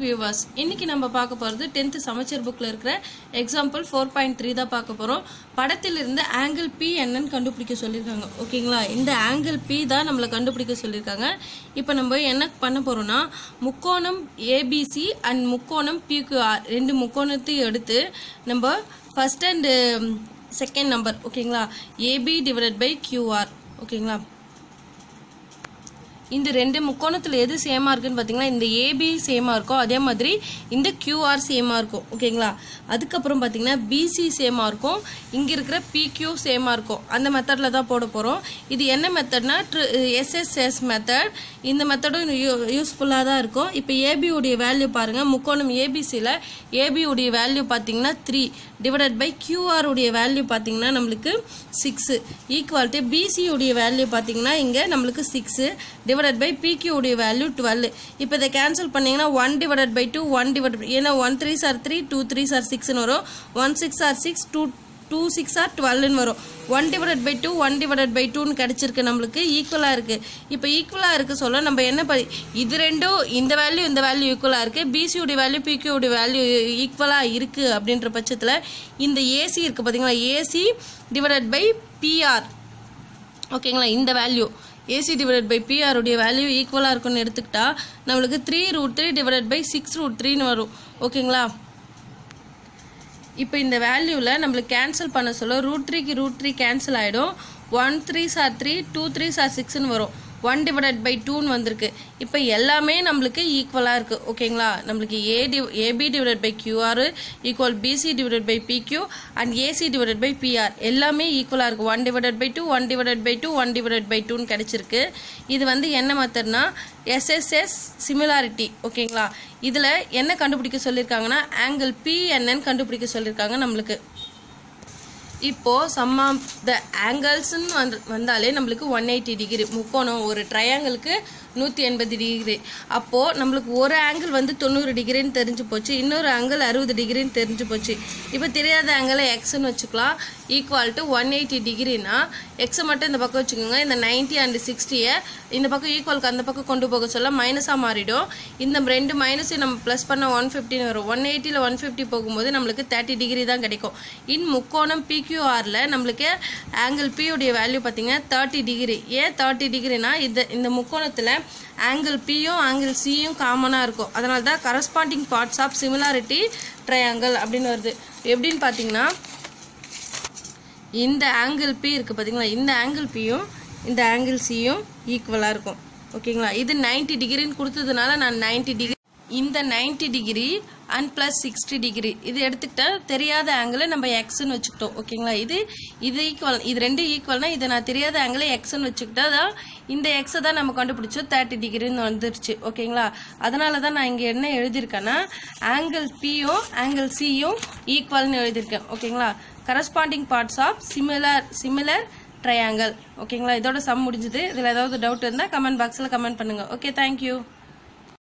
Viewers இன்றைக்கி நம்ம பார்க்க போகிறது டென்த்து சமச்சர் புக்கில் இருக்கிற எக்ஸாம்பிள் ஃபோர் பாயிண்ட் த்ரீ தான் பார்க்க போகிறோம் படத்தில் இருந்து ஆங்கிள் பி என்னன்னு கண்டுபிடிக்க சொல்லியிருக்காங்க. ஓகேங்களா இந்த ஆங்கிள் பி தான் நம்மளை கண்டுபிடிக்க சொல்லியிருக்காங்க. இப்போ நம்ம என்ன பண்ண போகிறோம்னா முக்கோணம் ஏபிசி அண்ட் முக்கோணம் பிக்யூஆர் ரெண்டு முக்கோணத்தையும் எடுத்து நம்ம ஃபஸ்ட் அண்டு செகண்ட் நம்பர் ஓகேங்களா A B divided by Q R ஓகேங்களா இந்த ரெண்டு முக்கோணத்தில் எது சேமாக இருக்குன்னு பார்த்தீங்கன்னா இந்த ஏபி சேமாக இருக்கும் அதே மாதிரி இந்த கியூஆர் சேமாக இருக்கும் ஓகேங்களா அதுக்கப்புறம் பார்த்தீங்கன்னா பிசி சேமாக இருக்கும். இங்கே இருக்கிற பிக்யூ சேமாக இருக்கும். அந்த மெத்தடில் தான் போட போகிறோம் இது என்ன மெத்தட்னா எஸ்எஸ்எஸ் மெத்தட் இந்த மெத்தடும் யூ யூஸ்ஃபுல்லாக தான் இருக்கும். இப்போ ஏபியுடைய வேல்யூ பாருங்கள் முக்கோணம் ஏபிசியில் ஏபியுடைய வேல்யூ பார்த்தீங்கன்னா three divided by Q R உடைய வேல்யூ பார்த்தீங்கன்னா நம்மளுக்கு சிக்ஸு ஈக்குவாலிட்டி பிசியுடைய வேல்யூ பார்த்தீங்கன்னா இங்கே நம்மளுக்கு சிக்ஸு டிவைடட் பை பிக்யூ உடைய வேல்யூ டுவெல் இப்போ இதை கேன்சல் பண்ணீங்கன்னா one divided by two one divide ஏன்னா one three are three two three are சிக்ஸ்னு வரும். One six are six two two six are டுவெல்னு வரும். One divided by two one divided by டூன்னு கிடச்சிருக்கு நம்மளுக்கு. ஈக்குவலாக இருக்குது இப்போ ஈக்குவலாக இருக்குது சொல்ல நம்ம என்ன பண்ணி இது ரெண்டும் இந்த வேல்யூ இந்த வேல்யூ ஈக்குவலாக இருக்குது பிசியோடைய வேல்யூ பிக்யூடைய வேல்யூ ஈக்குவலாக இருக்குது அப்படின்ற பட்சத்தில் இந்த ஏசி இருக்குது பார்த்தீங்களா ஏசி டிவைடட் பை பிஆர் ஓகேங்களா? இந்த value A C divided by P R உடைய வேல்யூ ஈக்குவலாக இருக்கும்னு எடுத்துக்கிட்டா நம்மளுக்கு three root three divided by six root த்ரீன்னு வரும். ஓகேங்களா இப்போ இந்த வேல்யூவில் நம்மளுக்கு கேன்சல் பண்ண சொல்ல ரூட் த்ரீக்கு ரூட் த்ரீ கேன்சல் ஆகிடும் one three are three two three are சிக்ஸ்னு வரும். ஒன் டிவைடட் பை டூன்னு வந்திருக்கு. இப்போ எல்லாமே நம்மளுக்கு ஈக்குவலாக இருக்குது ஓகேங்களா நம்மளுக்கு A D A B divided by Q R equal B C divided by P Q and A C divided by P R எல்லாமே ஈக்குவலாக இருக்குது one divided by two one divided by two one divided by டூன்னு கிடச்சிருக்கு. இது வந்து என்ன மெத்தட்னா SSS similarity ஓகேங்களா இதில் என்ன கண்டுபிடிக்க சொல்லியிருக்காங்கன்னா ஆங்கிள் பிஎன்என் கண்டுபிடிக்க சொல்லியிருக்காங்க நம்மளுக்கு. இப்போது சம் ஆஃப் த ஆங்கிள்ஸ்னு வந்து வந்தாலே நம்மளுக்கு ஒன் எயிட்டி டிகிரி முக்கோணம் ஒரு ட்ரையாங்கிளுக்கு நூற்றி எண்பது டிகிரி அப்போது நம்மளுக்கு ஒரு ஆங்கிள் வந்து தொண்ணூறு டிகிரின்னு தெரிஞ்சு போச்சு இன்னொரு ஆங்கிள் அறுபது டிகிரின்னு தெரிஞ்சு போச்சு. இப்போ தெரியாத ஆங்கிளை எக்ஸ்ன்னு வச்சுக்கலாம் ஈக்குவல் டு ஒன் எயிட்டி டிகிரினா எக்ஸை மட்டும் இந்த பக்கம் வச்சுக்கோங்க இந்த நைன்ட்டி அண்ட் சிக்ஸ்டியை இந்த பக்கம் ஈக்குவலுக்கு அந்த பக்கம் கொண்டு போக சொல்ல மைனஸாக மாறிடும். இந்த ரெண்டு மைனஸையும் நம்ம ப்ளஸ் பண்ண ஒன் ஃபிஃப்டின்னு வரும். ஒன் எயிட்டியில் ஒன் ஃபிஃப்டி போகும்போது நம்மளுக்கு தேர்ட்டி டிகிரி தான் கிடைக்கும். இன் முக்கோணம் பிக்யூஆரில் நம்மளுக்கு ஆங்கிள் பியோடைய வேல்யூ பார்த்தீங்கன்னா தேர்ட்டி டிகிரி ஏன் தேர்ட்டி டிகிரினா இது இந்த முக்கோணத்தில் ஆங்கிள் பியும் ஆங்கிள் சியும் காமனாக இருக்கும். அதனால தான் corresponding parts of similarity triangle அப்படின்னு வருது. எப்படின்னு பார்த்தீங்கன்னா இந்த ஆங்கிள் பி இருக்குது பார்த்தீங்களா? இந்த ஆங்கிள் பியும் இந்த ஆங்கிள் சியும் ஈக்குவலாக இருக்கும். ஓகேங்களா? இது 90 டிகிரின்னு கொடுத்ததுனால நான் 90 டிகிரி இந்த 90 degree and plus sixty degree இது எடுத்துக்கிட்டால் தெரியாத ஆங்கிளை நம்ம எக்ஸ்ன்னு வச்சுக்கிட்டோம். ஓகேங்களா? இது இது ஈக்குவல் இது ரெண்டு ஈக்குவல்னால் இதை நான் தெரியாத ஆங்கிளை எக்ஸ்ன்னு வச்சுக்கிட்டா தான் இந்த எக்ஸை தான் நம்ம கண்டுபிடிச்சோம். தேர்ட்டி டிகிரின்னு வந்துருச்சு. ஓகேங்களா? அதனால தான் நான் இங்கே என்ன எழுதியிருக்கேன்னா ஆங்கிள் பியும் ஆங்கிள் சியும் ஈக்குவல்னு எழுதியிருக்கேன். ஓகேங்களா? Corresponding parts of similar similar triangle ஓகேங்களா? இதோட சம் முடிஞ்சுது. இதில் ஏதாவது டவுட் இருந்தால் கமெண்ட் பாக்ஸில் கமெண்ட் பண்ணுங்கள் ஓகே தேங்க்யூ